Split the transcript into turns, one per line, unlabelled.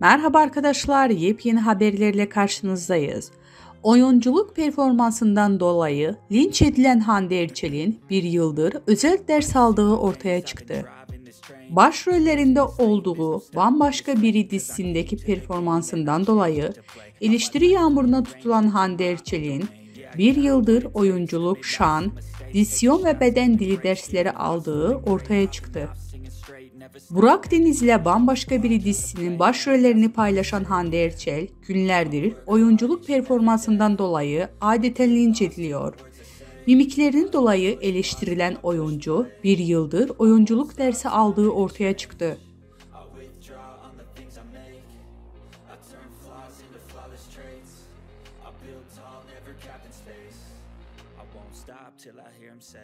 Merhaba arkadaşlar, yepyeni haberlerle karşınızdayız. Oyunculuk performansından dolayı linç edilen Hande Erçel'in bir yıldır özel ders aldığı ortaya çıktı. Başrollerinde olduğu Bambaşka Biri dizisindeki performansından dolayı eleştiri yağmuruna tutulan Hande Erçel'in bir yıldır oyunculuk, şan, dizisyon ve beden dili dersleri aldığı ortaya çıktı. Burak Deniz ile Bambaşka Biri dizisinin başrollerini paylaşan Hande Erçel günlerdir oyunculuk performansından dolayı adeten linç ediliyor. Mimiklerinin dolayı eleştirilen oyuncu bir yıldır oyunculuk dersi aldığı ortaya çıktı.
I won't stop till I hear him say